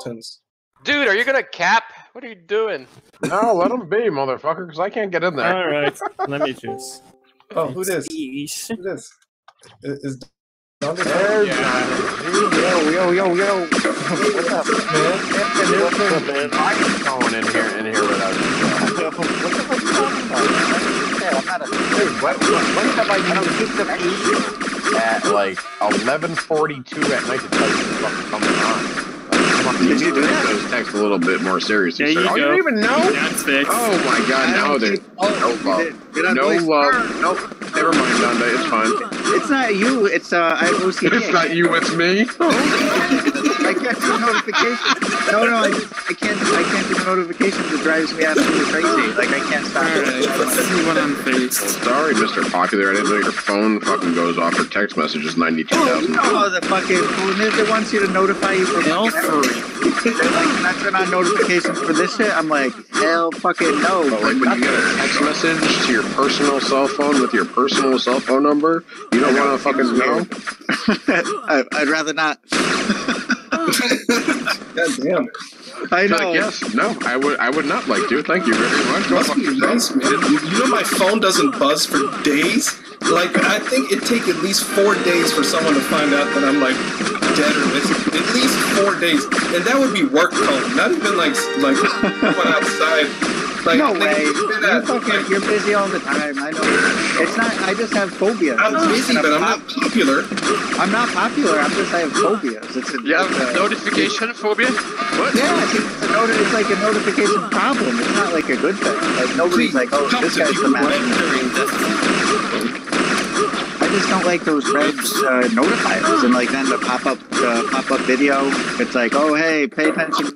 Tens. Dude, are you gonna cap? What are you doing? No, let him be, motherfucker, because I can't get in there. All right, let me choose. Oh, who this? Please. Who this? Is, is Dante There's Yo, yo, yo, yo. What's up, man? What's up, man? I'm going in here, in here without you. What the fuck you talking about? I'm not a Dude, what, what, when have I used keep the peace. at like 11:42 at night to tell you what's fucking coming on? Like, come on, You need to take those texts a little bit more seriously, There sir. you Oh, you don't even know? That's fixed. Oh my god, now there's no love. No love. Nope. Never mind, Dante. It's fine. It's not you. It's uh, I have OCD. It's not you, it's me. I can't do notifications. No, no, I, I can't. I can't do notifications. It drives me absolutely crazy. Like I can't stop Alright, let's see what I'm faced. Sorry, Mr. Popular. I didn't know your phone fucking goes off for text messages 92,000. Oh, the fucking phone is. It wants you to notify you for Hell fucking for everything. They're like, can I turn on notifications for this shit? I'm like, hell fucking no. But like when you get a text message to your personal cell phone with your personal cell phone number, you don't want to fucking know. I, I'd rather not. God damn. I It's know. Like, yes, no, I would, I would not like to. Thank you very much. Must be nice, man. You know my phone doesn't buzz for days. Like I think it take at least four days for someone to find out that I'm like dead or missing. At least four days, and that would be work phone, not even like like going outside. Like no way. you You're, fucking, you're busy all the time. I know. It's not. I just have phobias. I'm busy, And but I'm pop- not popular. I'm not popular. I'm just. I have phobias. It's a. You have it's a- notification phobia? What? Yeah, it's, a noti- it's like a notification problem. It's not like a good thing. Like nobody's like, oh, this guy's people the man. I just don't like those red uh, notifiers and like then the pop up the pop up video. It's like, oh hey, pay attention.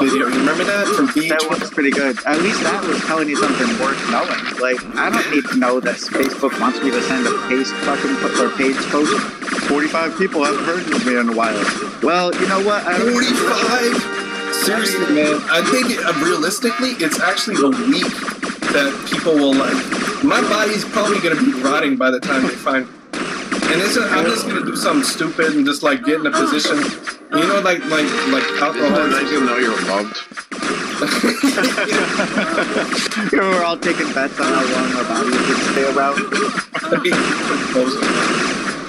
Video, remember that from? That was pretty good. At least that was telling you something worth knowing. Like I don't need to know that Facebook wants me to send a paste fucking or page post. Forty five people haven't heard from me in a while. Well, you know what? 45 seriously man i think uh, realistically it's actually a week that people will like my body's probably going to be rotting by the time they find and it's i'm just going to do something stupid and just like get in a position. You know like like like Isn't alcohol it nice to know you're loved? You know, we're all taking bets on how long our bodies would stay around. I'd be close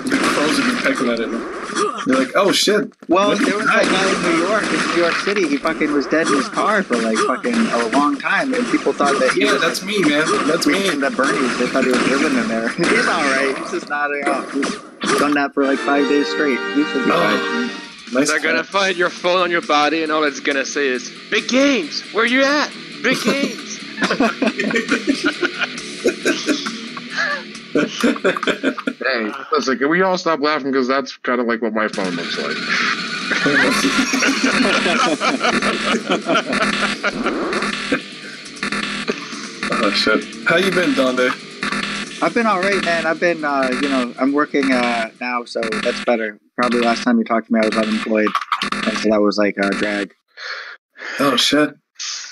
the crows would be pecking at it you're like oh shit Well, When there was he that guy in New York, in New York City. He fucking was dead in his car for like fucking a long time, and people thought that he yeah was that's me man that's me in the Bernie's. They thought he was living in there. He's all right. He's just nodding off. He's done that for like five days straight. He should be Oh. fine. nice They're gonna find your phone on your body, and all it's gonna say is "Big games. Where you at? Big games." Hey, listen, can we all stop laughing? Because that's kind of like what my phone looks like. oh shit how you been Donde? I've been all right, man. I've been, uh, you know, I'm working uh, now, so that's better. Probably last time you talked to me, I was unemployed, and so that was like a drag. oh shit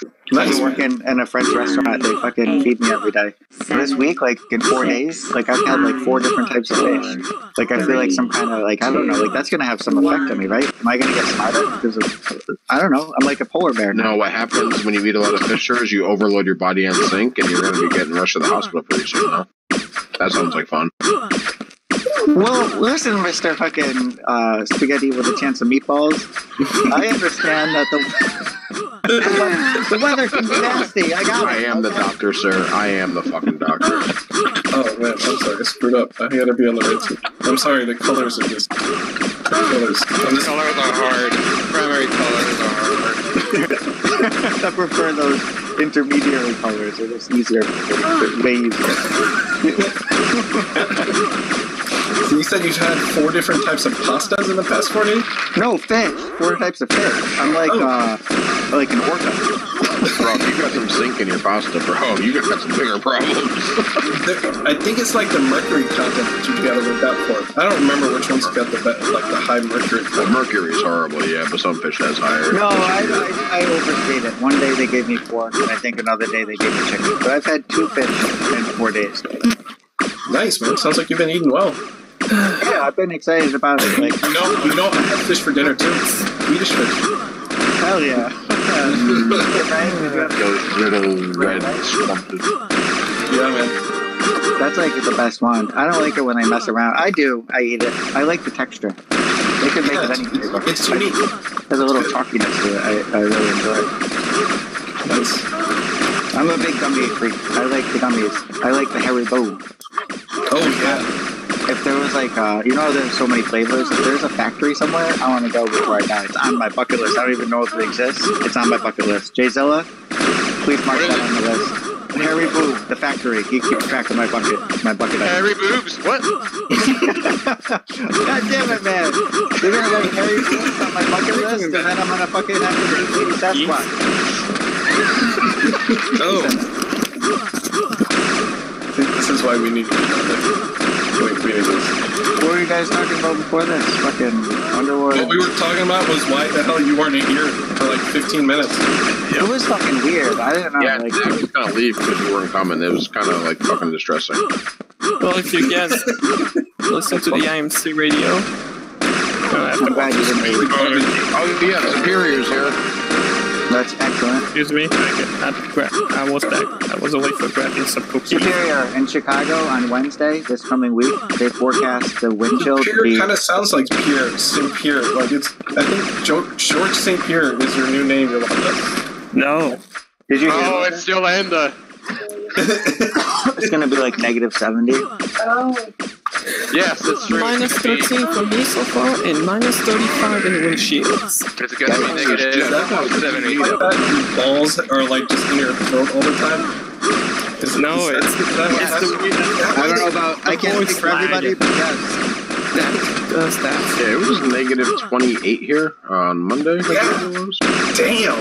I've nice been working in a French restaurant. They fucking feed me every day. This week, like in four days, like I've had like four different types of fish. Like I feel like some kind of like I don't know, like that's gonna have some effect on me, right? Am I gonna get smarter because of I don't know. I'm like a polar bear now. No, what happens when you eat a lot of fish is you overload your body on zinc, and you're going to be getting rushed to the hospital pretty soon. Huh? That sounds like fun. Well, listen, Mister Fucking uh, Spaghetti with a chance of meatballs. I understand that the the weather can nasty. I got I it. am the doctor, sir. I am the fucking doctor. Oh man, I'm sorry, I screwed up. I gotta be on the right team. I'm sorry, the colors are just the colors. I'm just, colors are hard. Primary colors are hard. I prefer those intermediary colors. They're just easier, They're way easier. you said you've had four different types of pastas in the past four days. No fish. Four types of fish. I'm like Oh. uh, like an orca. Bro, you got some zinc in your pasta, bro. You got some bigger problems. There- I think it's like the mercury content that you gotta look out for. I don't remember which one's got the be- like the high mercury. Well, mercury is horrible, yeah, but some fish has higher. No, I, I, I overstayed it. One day they gave me pork, and I think another day they gave me chicken. But I've had two fish in four days. Nice man, sounds like you've been eating well. Yeah, I've been excited about it. Like, You know, you know, I had fish for dinner too. Swedish fish. Hell yeah. Those little red swampers. Yeah, man. That's like the best one. I don't like it when I mess around. I do. I eat it. I like the texture. They could make Yeah, it any it's, flavor. it's unique. There's a little chalkiness to it. I, I really enjoy it. That's, I'm a big gummy freak. I like the gummies. I like the Haribo. oh yeah. If there was like, uh, you know, there's so many flavors. If there's a factory somewhere, I want to go before I die. It's on my bucket list. I don't even know if it exists. It's on my bucket list. Jayzilla, please mark that on the list. And Haribo, the factory. He keeps track of my bucket. My bucket. item. Harry boobs. What? God damn it, man! They're gonna like Haribo on my bucket list, and then I'm gonna fucking have to eat Sasquatch. Oh. This is why we need. Wait, we need. What were you guys talking about before this? Fucking Underworld. What we were talking about was why the hell you weren't here for like 15 minutes. It was fucking weird. I didn't know. Yeah, like, Zach was gonna leave because you weren't coming. It was kind of like fucking distressing. Well, if you guys listen to the IMC radio, uh, I'm glad you didn't leave. Oh yeah, Superior's here. That's excellent. excuse me, I, I, gra- I was back. I was away for grabbing some cookies. Superior in Chicago on Wednesday, this coming week, they forecast the wind chill to be. kind of sounds like Pierre, St. Pierre. Like it's, I think jo- George St. Pierre is your new name. You're No. Did you hear? Oh, it's still Enda. It's gonna be like negative 70. Yes, it's true. Minus 13 for me so far, and minus 35 in windshields. It's gonna be is negative that how seventy. Your balls are like just in your throat all the time? No, is that- it's- is that- it's the way that- I don't know about. I can't speak for everybody, but yes. That does that. Yeah, it was negative 28 here on Monday. Yeah. Damn,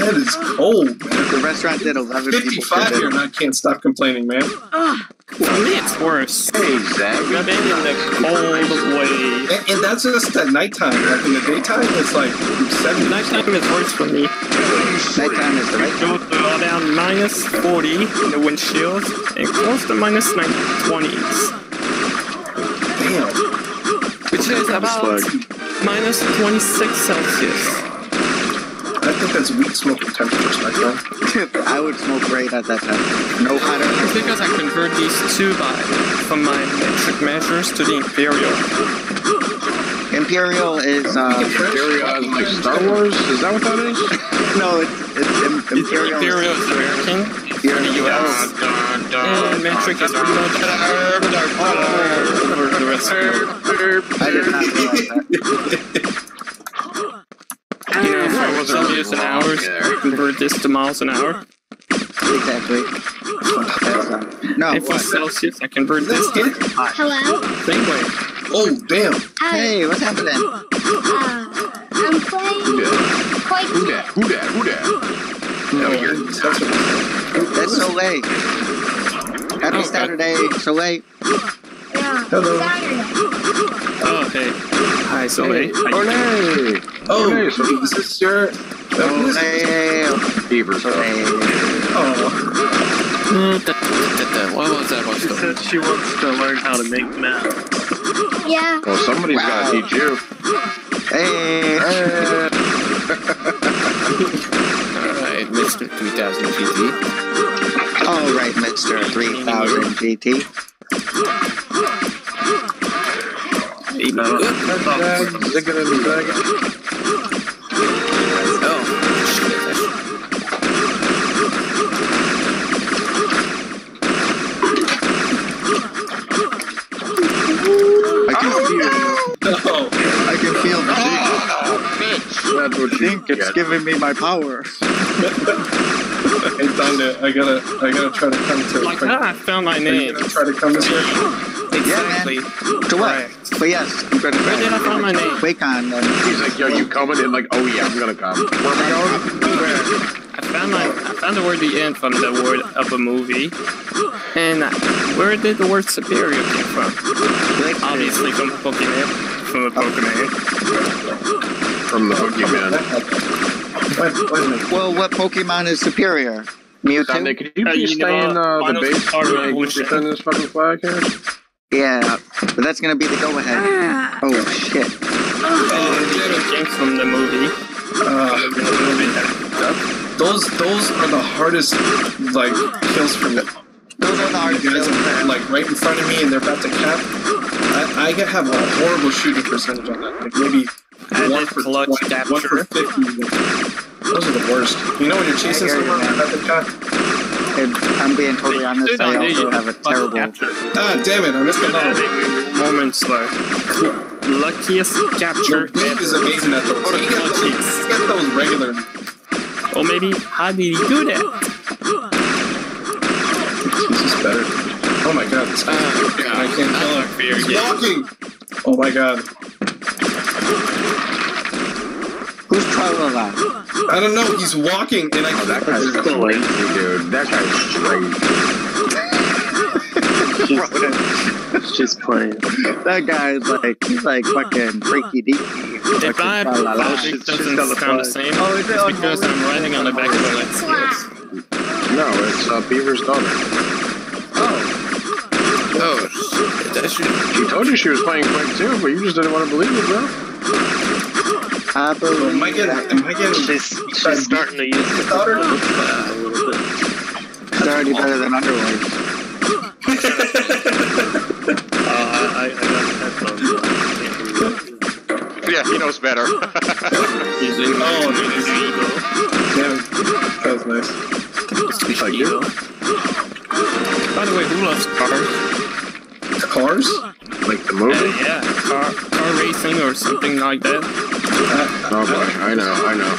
that is cold, man. The restaurant did 11 55 here, and I can't stop complaining, man. Oh, for me, it's worse. Hey, Zag. I've been in the cold way. And, and that's just at nighttime. Like in the daytime, it's like 70. Nighttime is worse for me. Nighttime is the right Go to uh, around minus 40 in the windshield and close to minus 20s, Damn. Which is about minus 26 Celsius. I think that's weak smoking temperatures, my friend. I would smoke great at that time. No hotter. It's because I convert these two by from my metric measures to the imperial. Imperial is uh Imperial as like Star Wars? Is that what that is? no, it's it's im- Imperial. Imperial is American in the US, and metric is pretty much all over the rest of Europe. I did not realize that. You know, if I I was Celsius in wrong hours, there. convert this to miles an hour. Exactly. Uh, no. If what? it's Celsius, I convert this to Hello? same way. Oh, damn. Hi. Hey, what's happening? Uh, I'm playing Who quite that? Who that? Who that? No, you're, that's so late. Happy Oh, Saturday, so late. yeah, Hello. Saturday. Oh, hey. Hi, Soleil. How you doing? Olay! Oh, Okay, so- is your... Oh, is- hey, Beaver stuff. oh, What was that She said she wants to learn how to make math. Yeah. Well, somebody's Wow. gotta teach you. hey. Alright, Mr. 3000 GT. All right, Three Thousand GT. I can feel the That's what you think it's get. giving me my power. Hey, Thunder, I gotta, I gotta try to come to... Like that, I found my name. gonna try to come this year? Exactly. To what? But yes, I'm gonna Where did I find my name? QuakeCon. And He's like, yo, you coming? And like, oh yeah, I'm gonna come. Where am I going? I found my, I found the word the end from the word of a movie. And where did the word superior come from? Obviously from Pokemon. From the oh. Pokemon. From the Boogeyman. Wait, wait a minute. well, what Pokemon is superior? Mewtwo. Dominic, could you please you stay in uh, the base part of so I can evolution. pretend this fucking flag here? Yeah, but that's gonna be the go-ahead. Oh shit! and games from the movie. Uh, The movie that- those those are the hardest like kills for me. Those are the hardest guys kills. are like right in front of me and they're about to cap. I, I have a horrible shooting percentage on that. Like maybe And one for clutch 20, one for 50. Those are the worst. You know when you're chasing I hear you, someone man. about to cap? If I'm being totally honest, Dude, I I knew also you have a clutch terrible. capture. Ah, damn it! I missed the ball. Moments like luckiest capture Duke is amazing at those. He gets those, he gets those regular. Or maybe how did he do that? He's just better. Oh my god, this guy. Uh, I can't kill him. Fear He's walking. Oh my god. Who's Trolala? I don't know. He's walking, and I Oh, that guy's crazy, dude. That guy's straight. She's playing. That guy's like he's like fucking freaky deaky. If I Fucking la la la. it doesn't got the sound the same, Oh, is it? it's Oh, because. I'm riding on the back of a Lex. No, it's uh, Beaver's daughter. Oh, shit, that She told you she was playing Quake too, but you just didn't want to believe it, bro. I believe Am I getting? Am I getting? She's, she's starting to use the daughter? a little bit. it's already better than Underworld. Uh, I, I, I got headphones. on. I can't hear you. Yeah, he knows better. He's in Oh, his ego. Damn, that was nice. His ego. By the way, who loves cars? Cars? Like the Uh, movie? yeah, car, car racing or something like that. Uh, Oh boy, I know, I know.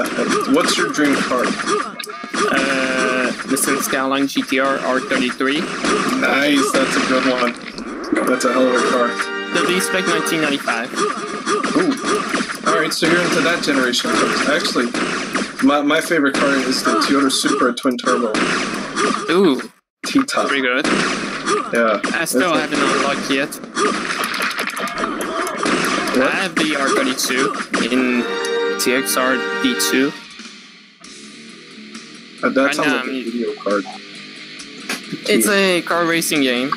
uh, what's your dream car? Uh, Nissan Skyline GTR R33. Nice, that's a good one. That's a hell of a car. The V-Spec 1995. Ooh. All right, so you're into that generation. of cars. Actually, my, my favorite car is the Toyota Supra Twin Turbo Ooh, T-top. pretty good. Yeah. I still haven't unlocked yet. I have the R32 in TXR D2. Uh, that sounds Right like a video card. It's a car racing game.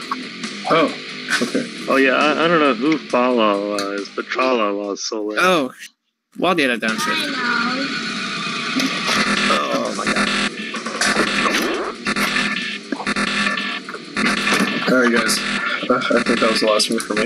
Oh, okay. Oh yeah, I, I don't know who Fala is, but Trala is so lit. Oh, what did I done shit? All right, guys. Uh, I think that was the last one for me.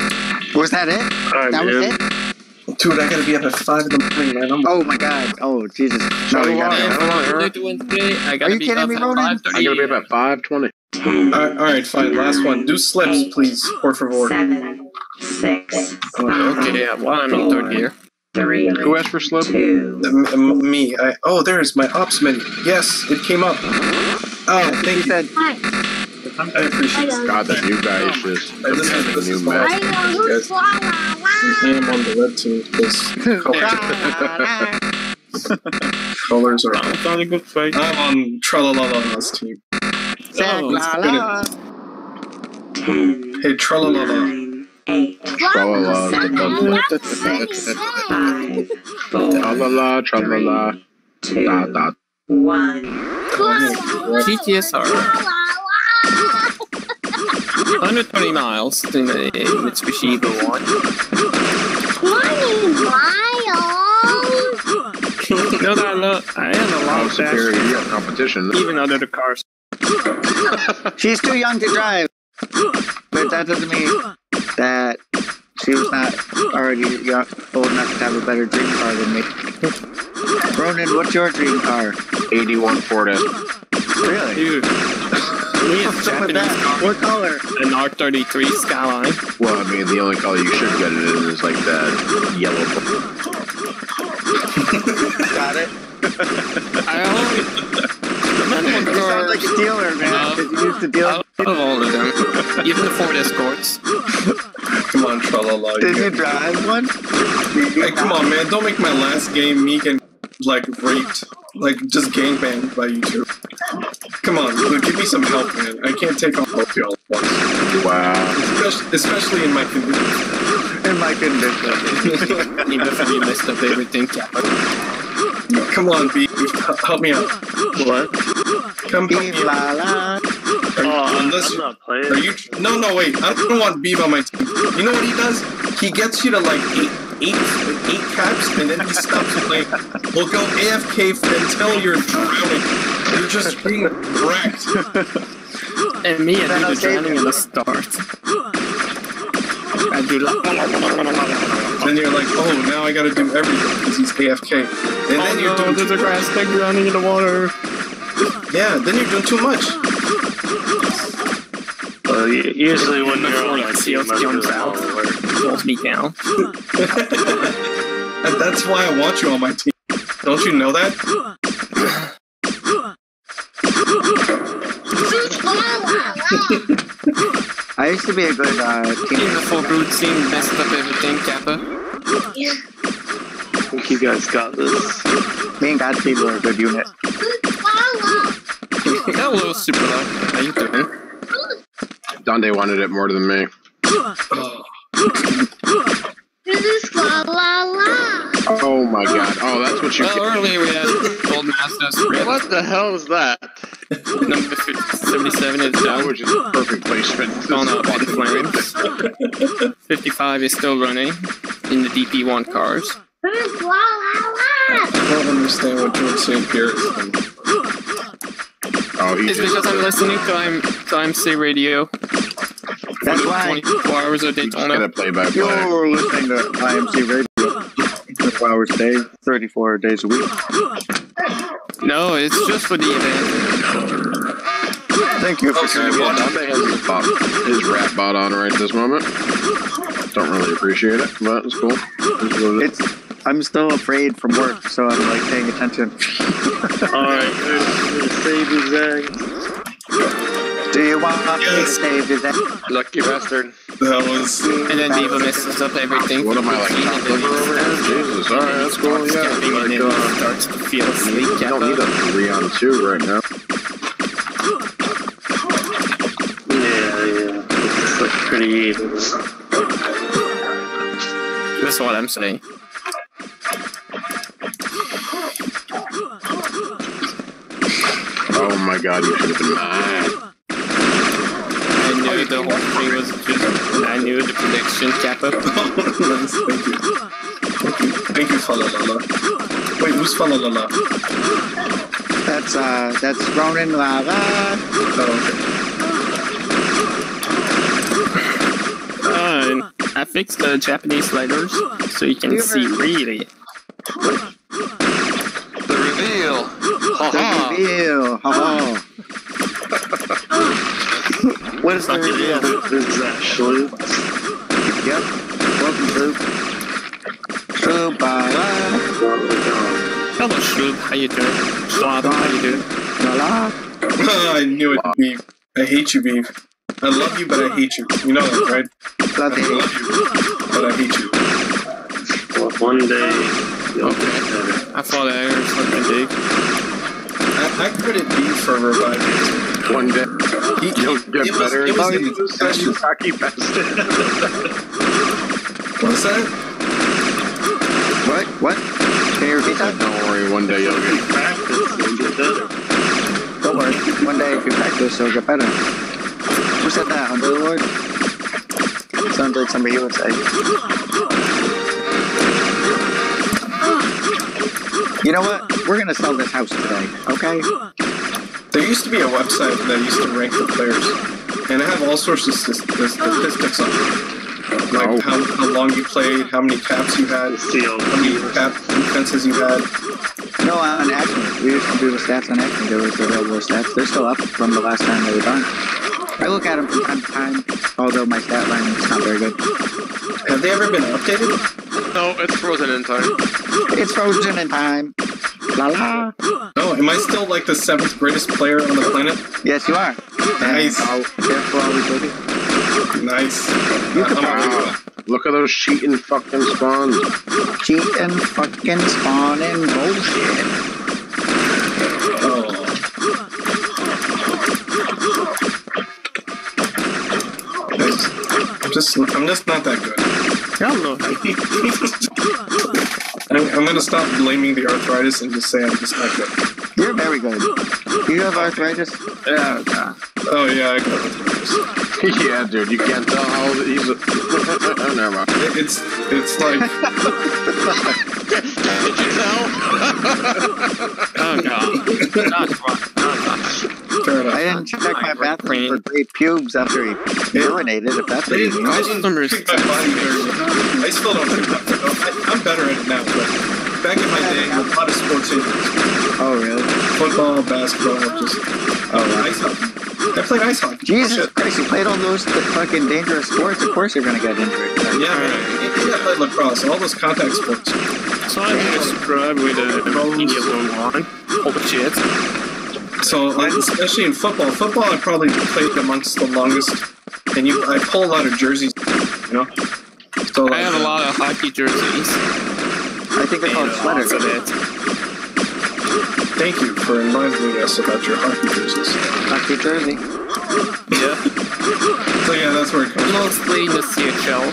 Was that it? Alright, That was it? Dude, I gotta be up at five in the morning, man. I'm Oh my god. Oh Jesus. No, you gotta Yeah, go. what are you? I gotta you be kidding up me, Ronin? I'm gonna be up at five twenty. All right, all right, fine. Last one. Do slips, please, por favor. seven, six, Okay, yeah, well, I'm in third gear. three, Who asked for slip? two, M- m- me. I, oh, there's my ops menu. Yes, it came up. Oh, He thank you. said Hi. I appreciate it. God, that new guy is just Hey, this is, this new is my map. I know who's la la I am on the red team because colors are on. It's not a good fight. I'm on Tralalala's team. Said Oh, la la. ten, Hey, Tralalala. nine, eight, Tra-la-la, Tra-la-la, four, tra-la-la, two, da-da. one. GTSR. 120 miles in the Mitsubishi Evo 1. No, no, no, I am a lot of superior, dash, you got competition. even under the cars. She's too young to drive. But that doesn't mean that she was not already young, old enough to have a better dream car than me. Ronin, what's your dream car? 81 Ford F. Really? Dude, he is What's up with Japanese car, What color? an R33 Skyline. Well, I mean, the only color you should get it in is like that yellow. Got it. I only... The manual You sound like cars, a dealer, man. No. Did you used to deal? I love all of them. Even the Ford Escorts. Come on, Tralala. Did you drive one? Hey, come on, man. Don't make my last game meek and, like, raped. Like, just gangbanged by YouTube. Come on, dude, give me some help, man. I can't take on both y'all at. Wow. Especially, especially in my condition. In my condition. Even if we messed up everything. Come on, B. Help me out. What? Come help me out. la la. Are you, Oh, I'm, unless I'm not playing. are you? No, no, wait. I don't want B on my team. You know what he does? He gets you to like eight eight eight caps, and then he stops playing. We'll go AFK until you're drowning. You're just being wrecked. And me, I Then do I'll the drowning in the start. I do like. Then you're like, oh, now I gotta do everything because he's AFK. And Oh then you're no, doing there's a grass pig drowning in the water. yeah, then you're doing too much. U- usually when you're Before on it my seals team, I jumps do it out, all work. pulls me down. And that's why I want you on my team. Don't you know that? I used to be a good uh, In teammate. the full brute team, messed up everything, Kappa. I think you guys got this. Me and Godspeed were a good unit. Hello, Super Love. How you doing? Dante wanted it more than me. Oh my god. Oh, that's what you Well, get. earlier we had Gold Masters. What the hell is that? number 50 77 is That down. was just perfect placement. Gone up in flames. 55 is still running in the DPi cars. I don't understand what you're saying here. Oh, he It's just because I'm listening to I'm to IMSA radio. That's why 24 hours a he's Daytona. gonna play by play. you're listening to IMSA Radio. 24 hours a day, 34 days a week. No, it's just for the event. Thank you for Yeah, that. Dante has his, bot, his rap bot on right this moment. Don't really appreciate it, but it's cool. It's what it is. I'm still afraid from work, so I'm like paying attention. Alright, there's save his eggs. Do you want to Yes. save his egg? Lucky bastard. That was. And then Diva messes up everything. What am I like, top liver over here? Jesus, alright, that's cool, yeah. Camping and then uh, he starts to feel asleep. You don't need a three on two right now. Yeah, yeah. It's like pretty even. That's what I'm saying. Oh my god, you should have been mad. I knew the whole thing was just. I knew the prediction, Kappa. nice, thank you. Thank you. Thank you, Falalala. Wait, who's Falalala? That's uh, that's Ronin Lava. Oh, Uh, I fixed the Japanese letters so you can You see really. The reveal. Ha The ha. reveal. Ha What is the reveal? Is that Shloop? Yep. Welcome, Troop. Troop, uh, Hello, Shroob. How you doing? Schwab, how you doing? la la. okay. I knew it, Beef. I hate you, Beef. I love you, but I hate you. You know that, right? Love I you. love you, but I hate you. Well, one day you'll get better. I thought I heard something big. I, I credit Beef for reviving me. One day, He, you'll get it was, better. It was in the discussion. Cocky bastard. What's that? What? What? Can you repeat that? Don't worry, one day you'll get Practice, you'll get better. Don't worry. One day if you practice, you'll get better. Who said that? Underlord? Sounds like somebody would say. You know what? We're gonna sell this house today, okay? There used to be a website that used to rank the players, and it had all sorts of statistics on it. Like Oh. how, how long you played, how many caps you had, See all how many cap defenses you had. No, uh, on Acme. We used to do the stats on Acme. There was the available stats. They're still up from the last time they were done. I look at them from time to time, although my stat line is not very good. Have they ever been updated? No, it's frozen in time. It's frozen in time. La la. No, am I still like the seventh greatest player on the planet? Yes, you are. Nice. And I'll careful always. Nice. You can Wow. Look at those cheating fucking spawns. Cheating fucking spawning bullshit. oh. I'm just, I'm just not that good. Hello. I'm, I'm gonna stop blaming the arthritis and just say I'm just not good. You're very good. Do you have arthritis? Yeah, yeah. Oh yeah, I got it. yeah, dude, you can't tell how old he's. A... Never mind. It's it's like Did you tell? Oh god. Not fun. Not fun. fair enough. I didn't check my bathroom for great pubes after he urinated. If that's I what you didn't, mean. I didn't treat my body very I still don't treat my I, I'm better at it now, but back in my day, a lot of sports injuries. Oh really? Football, basketball, just oh, ice hockey. I played ice hockey. Jesus Shit. Christ! You played all those fucking dangerous sports. Of course you're gonna get injured. Yeah, man. And I played lacrosse, all those contact sports. So I'm gonna subscribe with a Media Zone 1. Holy shit. So, like, especially in football, football I probably played amongst the longest, and you, I pull a lot of jerseys, you know. So I have a lot of hockey jerseys. I think they're called And uh, lots sweaters. Of it. Thank you for reminding us about your hockey jerseys. Hockey jersey. Yeah. So yeah, that's where it comes. from. Mostly the CHL.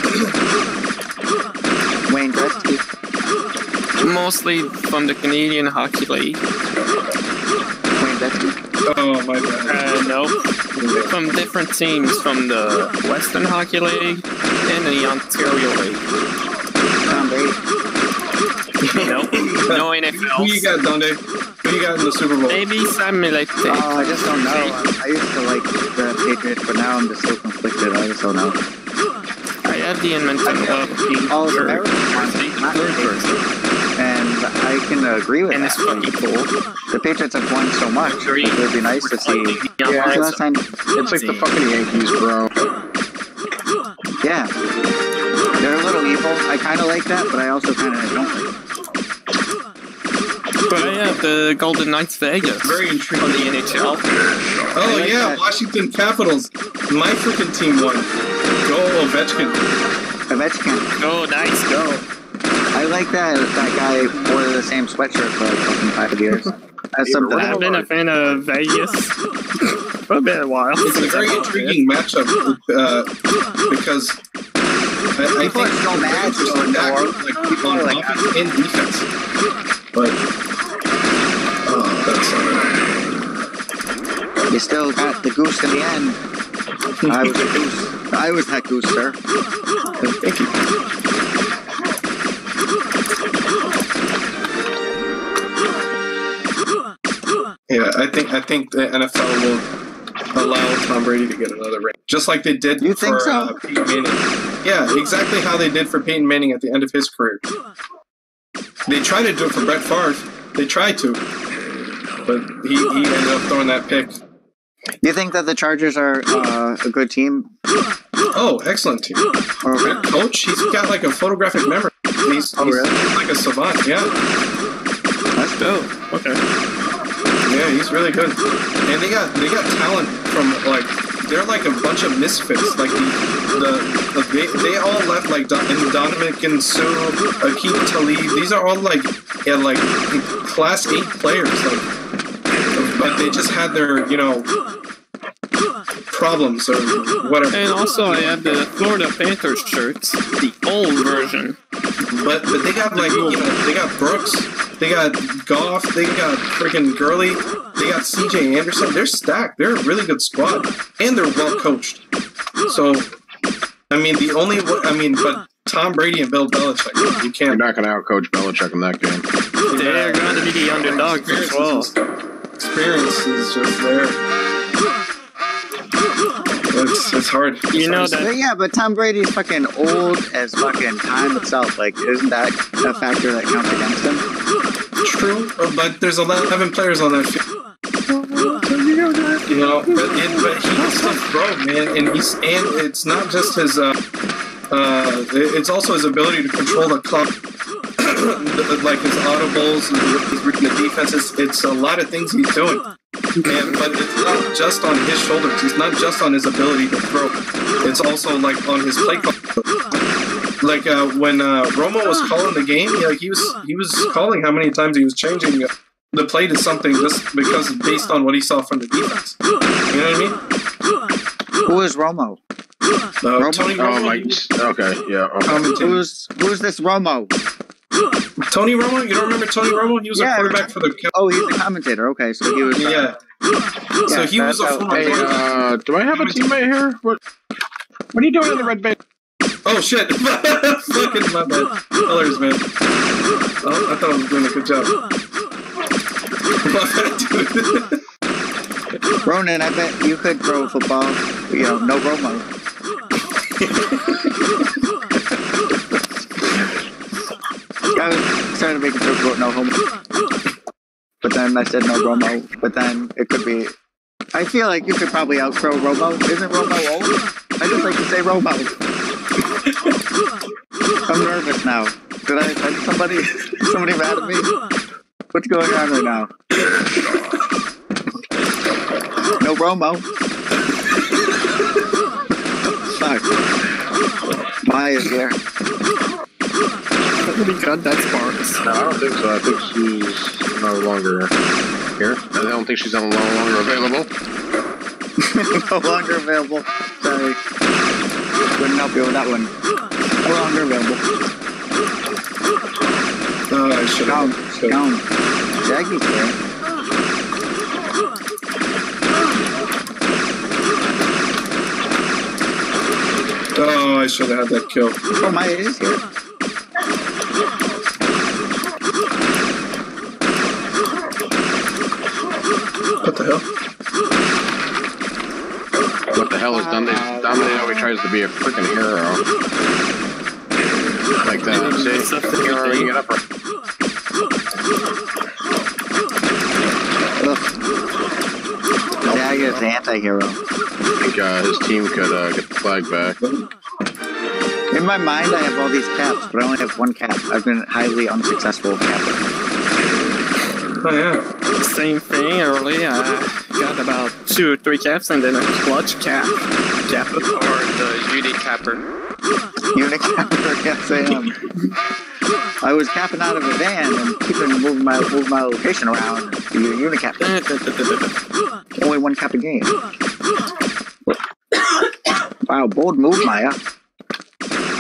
Wayne Gretzky. Mostly from the Canadian Hockey League. Wayne Gretzky. Oh my bad. Uh, no. From different teams from the Western Hockey League and the Ontario League. Tom Brady. No, no Who you NFL. got, Donde? Who you got in the Super Bowl? Maybe Samuel Oh, uh, I just don't know. I used to like the Patriots, but now I'm just so conflicted. I just don't know. I have the Edmonton Hockey Oh, the shirt. American one. Not the Patriots. And I can agree with And that. it's fucking cool. The Patriots have won so much. It would be nice to see. Yeah, When's last time? It's like the fucking Yankees, bro. Yeah. They're a little evil. I kind of like that, but I also kind of don't like it. But I have the Golden Knights Vegas Very on intriguing. the NHL. Oh like yeah, that. Washington Capitals. My freaking team won. Go Ovechkin. Ovechkin. Oh, nice, go. I like that that guy wore the same sweatshirt for like fucking five years. That's something I I've been a fan of Vegas for a bit a while. It's a very intriguing matchup uh, because I, I People think are so mad Rangers going attack, forward. like People on like, offense and defense. But oh, that's You still got the goose in the end. I was a goose. I was that goose, sir. thank you. Yeah, I think I think the NFL will allow Tom Brady to get another ring, just like they did You think for so? uh, Peyton Manning. Yeah, exactly how they did for Peyton Manning at the end of his career. They tried to do it for Brett Favre. They tried to, but he, he ended up throwing that pick. You think that the Chargers are uh, a good team? Oh, excellent team. Or Their coach, he's got like a photographic memory. He's, Oh, he's really? like a savant. Yeah, that's. Oh, okay. Yeah, he's really good. And they got they got talent from like they're like a bunch of misfits. Like the the, the they, they all left like Don, and Dominican Sue, Aqib Talib. These are all like yeah like class eight players. Like, but they just had their you know problems or whatever. And also, I have the Florida Panthers shirts, the old version. But but they got like you know they got Brooks, they got Goff, they got freaking Gurley, they got C.J. Anderson. They're stacked. They're a really good squad, and they're well coached. So, I mean, the only I mean, but Tom Brady and Bill Belichick, you can't. You're can't. not going to outcoach Belichick in that game. They're going to be the underdogs as well. Experience is just there. It's, it's hard. It's You know hard that- But yeah, but Tom Brady's fucking old as fucking time itself. Like, isn't that a factor that counts against him? True, but there's 11 players on that field. You know, but, it, but he can still throw, man, and he's and it's not just his. Uh, uh, it's also his ability to control the clock, like his audibles, and he's reading the defenses. It's a lot of things he's doing, and but it's not just on his shoulders. It's not just on his ability to throw. It's also like on his play call. Like uh, when uh, Romo was calling the game, yeah, he was he was calling how many times he was changing the play to something just because based on what he saw from the defense. You know what I mean? Who is Romo? Uh, Romo? Tony Oh, Romo, like, okay, yeah. Okay. Who's who's this Romo? Tony Romo, you don't remember Tony Romo? He was Yeah, a quarterback for the. Oh, he's a commentator. Okay, so he was. Uh, Yeah, So he was a former Hey, uh, do I have a teammate here? What? What are you doing in the red base? Oh shit! Fucking my bad. Colors, man. Oh, I thought I was doing a good job. Ronin, I bet you could throw a football. You know, no Romo. I was trying to make a joke about no homo. But then I said no Romo. But then it could be. I feel like you could probably outgrow Romo. Isn't Romo old? I just like to say Romo. I'm nervous now. Did I somebody? Somebody mad at me? What's going on right now? No Romo. Fuck. Maya's here. Holy god, that's Sparks. No, I don't think so. I think she's no longer here. I don't think she's no longer available. no longer available. Sorry. Couldn't help you with that one. No longer available. Uh, oh, I should Down. have. Down. Shaggy's here. Oh, I should have had that kill. Oh, Maya is here. What the hell? What the hell is Dominic? Dominic always tries to be a freaking hero. Like that. See? Heroing it up. right- Ugh. Zag is the anti-hero. I think uh, his team could uh, get the flag back. In my mind, I have all these caps, but I only have one cap. I've been highly unsuccessful capper. Oh yeah. Same thing early. I got about two or three caps and then a clutch cap. Cap. Or the uni capper. Unicapper, yes I am. I was capping out of a van and keeping moving my moving my location around. You unicap. Eh, Only one cap a game. Wow, bold move, Maya.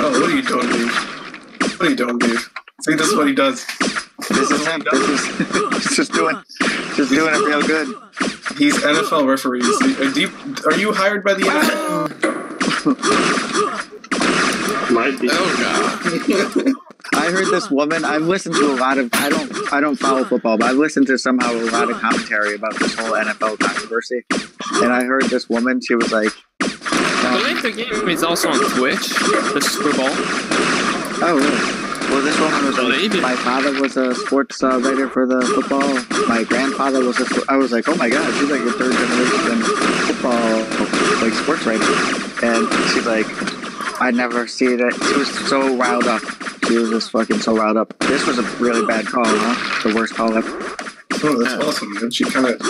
Oh, what are you doing, dude? What are you doing, dude? See, this is what he does. This is him. This is just doing, just doing it real good. He's NFL referees. Are you, are you hired by the NFL? Might be. Oh god. I heard this woman. I've listened to a lot of. I don't. I don't follow football, but I've listened to somehow a lot of commentary about this whole NFL controversy. And I heard this woman. She was like, I believe the game is also on Twitch, the Super Bowl. "Oh, really?" Well, this woman was Believe it. like, my father was a sports uh, writer for the football. My grandfather was a. sp- I was like, oh my god, she's like a third generation football like sports writer. And she's like, I never see that. She was so riled up. She was just fucking so riled up. This was a really bad call, huh? The worst call ever. Oh, that's awesome, man. She kind of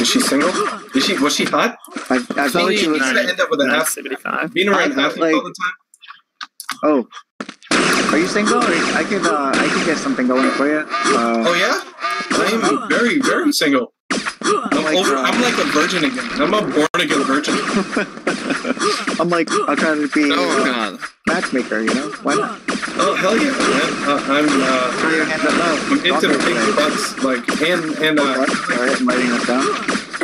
is she single? Is she was she hot? I, I felt like she was. Gonna end up with an Nine ath- seventy-five. being around I athletes like- all the time. Oh, are you single? I could. Uh, I could get something going for you. Uh, Oh yeah, I am very very single. I'm, like, over, uh, I'm like a virgin again. I'm a born again virgin. I'm like, I'll try to be Oh a god. matchmaker. You know, why not? Oh hell yeah. Uh, I'm uh, Throw your hands up. I'm into big butts, like and and uh, All right, I'm writing this down.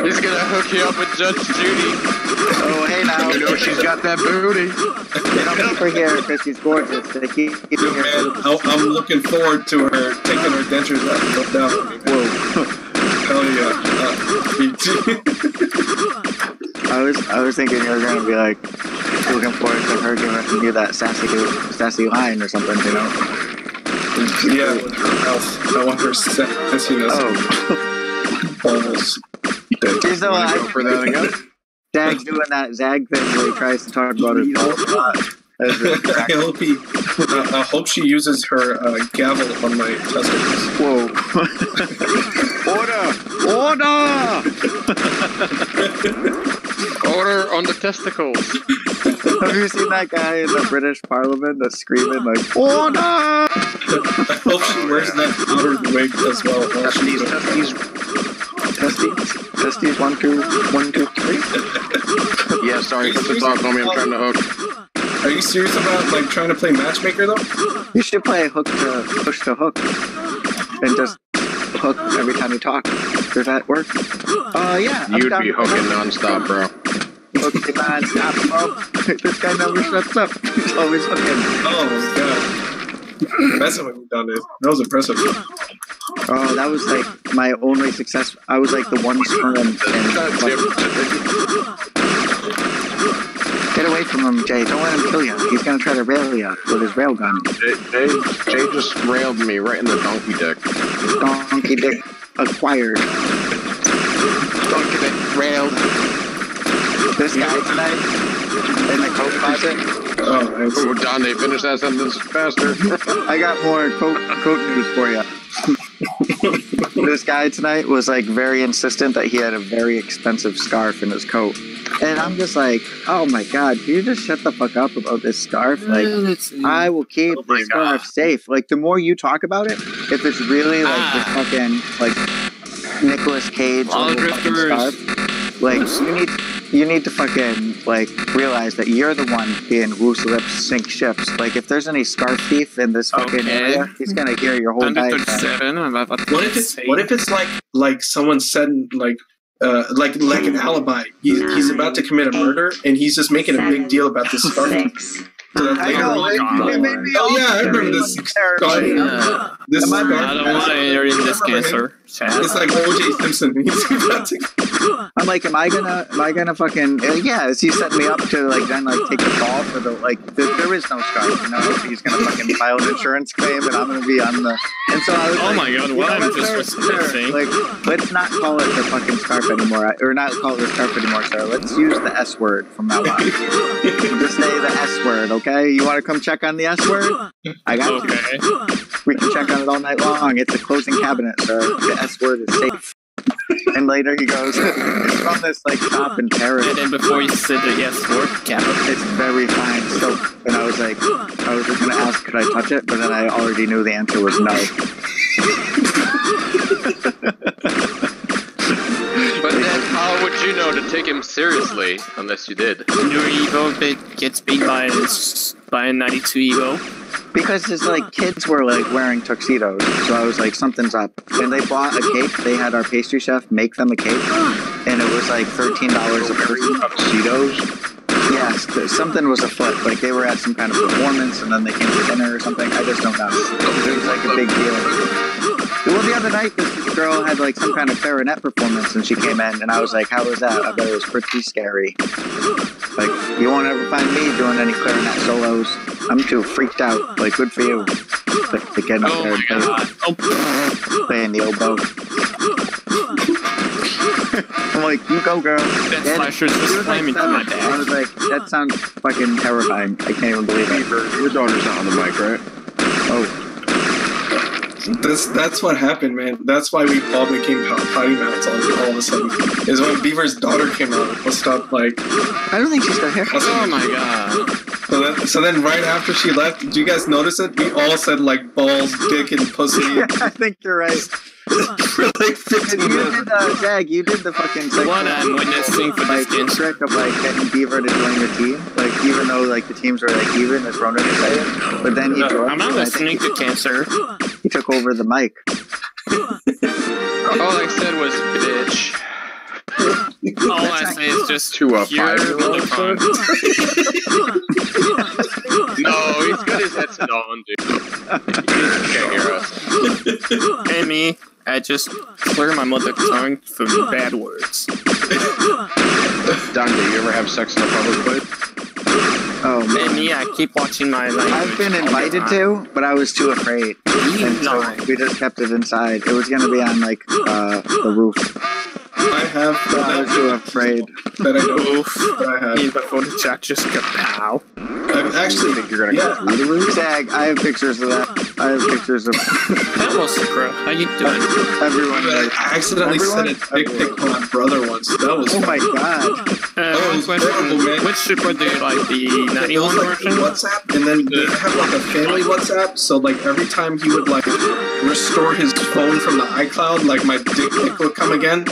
He's gonna hook you up with Judge Judy. Oh, hey now. You know she's got that booty. They don't keep here because she's gorgeous. They keep keep dude, man, I- I'm looking forward to her taking her dentures out and down on me. Whoa. Hell yeah. Uh. I was I was thinking you were gonna be like looking forward to her giving you that sassy sassy line or something, you know? yeah, with her mouth. I want her sassiness. Oh, balls. Dick. she's the Wanna go for that again? Zag's doing that Zag thing where he tries to talk about his balls a lot. That's really I hope he. Uh, I hope she uses her uh, gavel on my testicles. Whoa. Order! Order! Order on the testicles. Have you seen that guy in the British Parliament that's screaming like Order? I hope she wears that powdered wig as well. while she- Testes, testes. Testes, testes, one, two, one, two, three. Yeah, sorry, put the talk on me. I'm trying to hook. Are you serious about like trying to play matchmaker though? You should play hook to push to hook, and just hook every time you talk. Does that work? Uh, yeah. I'm You'd down be for that. hooking nonstop, bro. Hooking non-stop, bro. this guy never shuts up. He's always hooking. Oh god. That's what we've done this. That was impressive. Oh, that was like my only success. I was like the one sperm. And Get away from him, Jay. Don't let him kill you. He's gonna try to rail you with his rail gun. Jay, Jay, Jay just railed me right in the donkey dick. Donkey dick acquired. Donkey dick railed. This guy tonight in the coat closet. Oh, nice. Oh, Dante, finish that sentence faster. I got more coat, coat news for you. this guy tonight was like very insistent that he had a very expensive scarf in his coat. And I'm just like, oh my god, can you just shut the fuck up about this scarf? Like, I will keep Oh the scarf God. safe. Like, the more you talk about it, if it's really like Ah. this fucking like Nicolas Cage All little fucking scarf, like you need you need to fucking like realize that you're the one being loose lips sink ships. Like, if there's any scarf thief in this fucking Okay. area, he's gonna hear your whole Under diatribe. 37, I'm about to What if it's what if it's like like someone said like uh like like an alibi? He's he's about to commit a murder and he's just making a big deal about this scarf. Six. So I know, on- God. it made Oh yeah, I remember this scarf. Yeah. This Am I- scarf. I don't want to enter in this cancer. Sad. It's like OJ Simpson. He's I'm like, am I gonna, am I gonna fucking? Uh, yeah, is he setting me up to like then like take the fall for the like? There, there is no scarf, you know. He's gonna fucking file an insurance claim, and I'm gonna be on the. And so I was Oh like, my god, you what I'm just sir? Sir. Like, let's not call it the fucking scarf anymore, or not call it the scarf anymore, sir. Let's use the S word from now on. Just say the S word, okay? You want to come check on the S word? I got you. We can check on it all night long. It's a closing cabinet, sir. The S word is safe. And later he goes, it's from this like shop in Paris. And then before you said the yes word, cap It's very fine soap. And I was like, I was just gonna ask, could I touch it? But then I already knew the answer was no. But then how would you know to take him seriously unless you did? Your Evo bit gets beat by his, by a 92 Evo. Because his like kids were like wearing tuxedos, so I was like, something's up. And they bought a cake. They had our pastry chef make them a cake, and it was like thirteen dollars a person. Tuxedos? Yes, th- something was afoot. Like they were at some kind of performance, and then they came for dinner or something. I just don't know. It was like a big deal. Well, the other night, this girl had like some kind of clarinet performance, and she came in, and I was like, "How was that?" I bet it was pretty scary. Like, you won't ever find me doing any clarinet solos. I'm too freaked out. Like, good for you. Like, to get up Oh there and god. Oh, playing the oboe. I'm like, you go, girl. that And slasher's she just was like slamming to my seven. I was like, that sounds fucking terrifying. I can't even believe it. Beaver, your daughter's not on the mic, right? Oh, That's that's what happened, man. That's why we all became potty mouths all, all of a sudden. Is when Beaver's daughter came out and bust up like. I don't think she's still here. Oh my god. So then, so then right after she left, did you guys notice it? We all said like balls, dick, and pussy Yeah, I think you're right. for like 15 You minutes. did, uh, Jag, you did the fucking sexual, What I'm witnessing for like this trick of like getting Beaver to join your team. Like even though like the teams were like even, as Ronin was saying, but then he joined. I'm not and I think listening to cancer. He took over the mic. All I said was bitch. All I say is just To a pure five-year-old. No, he's got his headset on, dude. He can't hear us. Hey me, I just clear my mother tongue for bad words. Dante, you ever have sex in a public place? Oh Hey man. me, I keep watching my language. I've been invited to, but I was too afraid, and so we just kept it inside. It was gonna be on like uh, the roof, I have but I was too afraid. that I know Oof. that I have. Me before chat just got pow. I've actually Think you're gonna yeah. go through the roof? Zag, I have pictures of that. I have pictures of That was bro. How you doing? everyone. I accidentally Everyone? sent a dick pic to my brother once. That was oh my god. Uh, That one was question. horrible, man. Which super do you like? The It was 91 like version? WhatsApp, and then they have like a family WhatsApp. So like every time he would like restore his phone from the iCloud, like my dick pic would come again.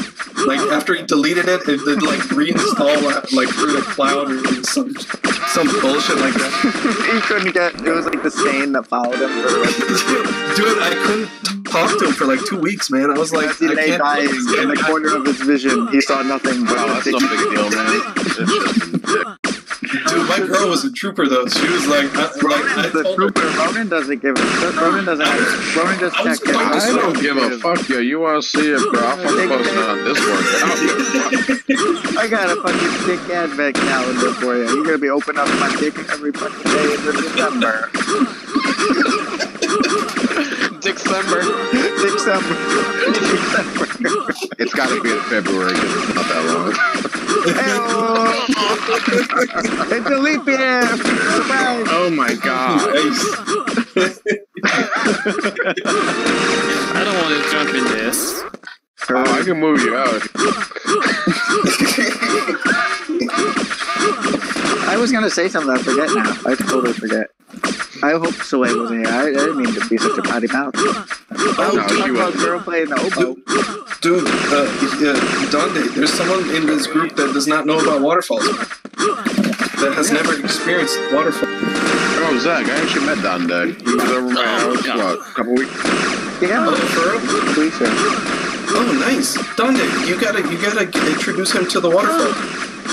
Like after he deleted it, it did like reinstall like through the cloud or some some bullshit like that. he couldn't get. It was like the stain that followed him for the rest of Dude, I couldn't talk to him for like two weeks, man. I was like, he I lay can't dying in the corner of his vision, he saw nothing but Oh, that's no big deal, man. It's just Dude, my girl was a trooper though. She was like, I, like I the told her, trooper. Ronin doesn't give a Ronin doesn't Ronin just I was check in. quite I don't give a fuck, yo. You want to see it, bro? I'll fucking post it on Discord. but I don't give a fuck. I got a fucking sick advent calendar for you. You're gonna be opening up my dick every fucking day in December. December. December. December. It's got to be in February because it's not that long. Hey-oh. it's a leap year. Surprise. Oh my god. I don't want to jump in this. Oh, I can move you out. I was gonna say something. I forget now. I totally forget. I hope Soleil wasn't here. I, I didn't mean to be such a potty mouth. Oh, No, she talk about wasn't. girl playing the oboe. Dude, uh, yeah, Donde, there's someone in this group that does not know about waterfalls. That has never experienced waterfall. Oh, Zag, I actually met Don Dead. He was over my house, what, a couple weeks? Yeah, Oh, for real? Oh, nice. Donde, you gotta, you gotta introduce him to the waterfall.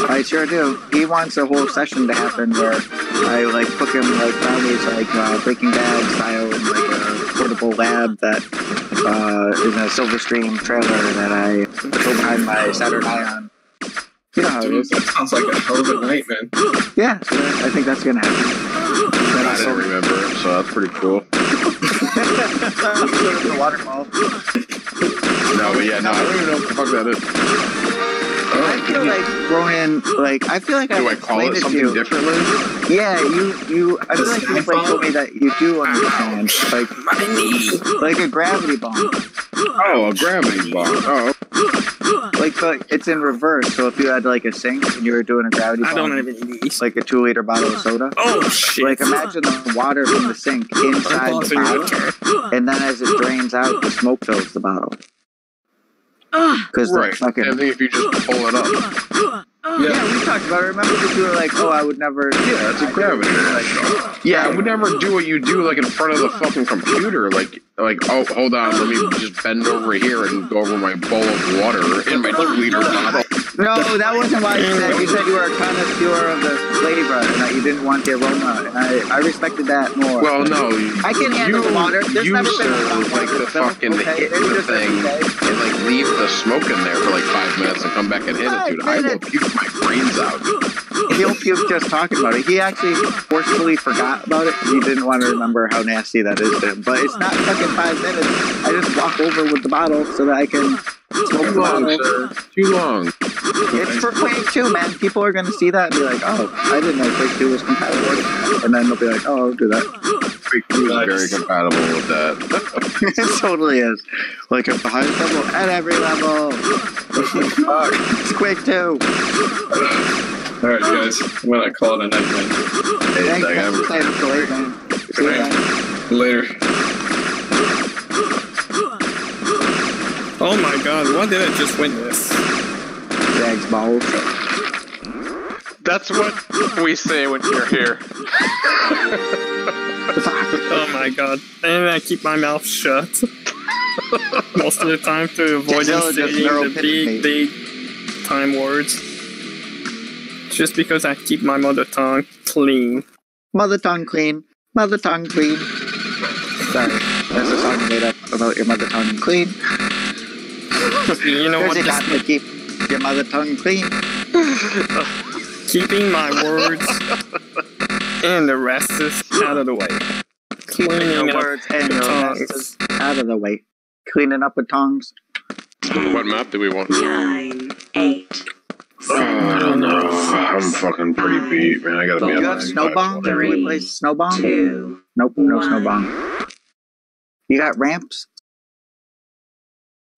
I sure do. He wants a whole session to happen where I like cook him like brownies, like uh, Breaking Bad style, in like a portable lab that uh, is a Silver Stream trailer that I go behind my Saturn Ion. You know how it Dude, that sounds like a hell of a night, man. Yeah, I think that's gonna happen. Then I also- didn't remember so that's pretty cool. the waterfall. No, but yeah, no, I don't even know what the fuck that is. I feel like Ronin, like I feel like Do I I've call explained it to something you. differently? Yeah, you, you. I feel like you like told me that you do understand, like, like a gravity bomb. Oh, a gravity bomb. Oh, Like, but it's in reverse. So if you had like a sink and you were doing a gravity I don't bomb, have any these. like a two liter bottle of soda. Oh shit. Like imagine the water from the sink inside the bottle, and then as it drains out, the smoke fills the bottle. Because right. the fucking I think if you just pull it up. yeah. we talked about it. Remember that you were like, oh, I would never. do Yeah, that's a gravity. Like, Yeah, I would never do what you do like in front of the fucking computer. Like, like oh, hold on, let me just bend over here and go over my bowl of water in my two liter bottle. No, that wasn't why you said. You said you were a connoisseur of the flavor and that you didn't want the aroma. And I, I respected that more. Well, no, I can handle you, the water. There's you never been serve like the water fucking okay? hit the thing okay. and like leave the smoke in there for like five minutes and come back and hit it, dude. I will puke my brains out. He'll puke just talking about it. He actually forcefully forgot about it. He didn't want to remember how nasty that is to him. But it's not fucking five minutes. I just walk over with the bottle so that I can smoke Too the long, bottle. Too long. It's for Quake 2, man. People are going to see that and be like, oh, I didn't know Quake 2 was compatible with. And then they'll be like, oh, I'll do that. Quake 2 is very compatible with that. it totally is. Like at the highest level, at every level. it's Quake 2. All right, guys, I'm gonna call it a night, man. Hey, Thanks Zag, for I'm- staying up late, man. See you, man. Later. My god, did I just witness? Jags balls. That's what we say when you're here. Oh my god. And I keep my mouth shut. Most of the time to avoid Giselle just saying the pitched big, big time words. Just because I keep my mother tongue clean. Mother tongue clean. Mother tongue clean. Sorry, that's a song made up about your mother tongue clean. You know what? There's a Just to keep your mother tongue clean. keeping my words and the rest is out of the way. Cleaning Your up words and your tongues. out of the way. Cleaning up with tongs. What map do we want? nine, eight, ah, Oh, no. I'm fucking pretty beat, man. I gotta be You have my snowbong? Three. Everybody plays snowbong? two, Nope, no One. snowbong. You got ramps?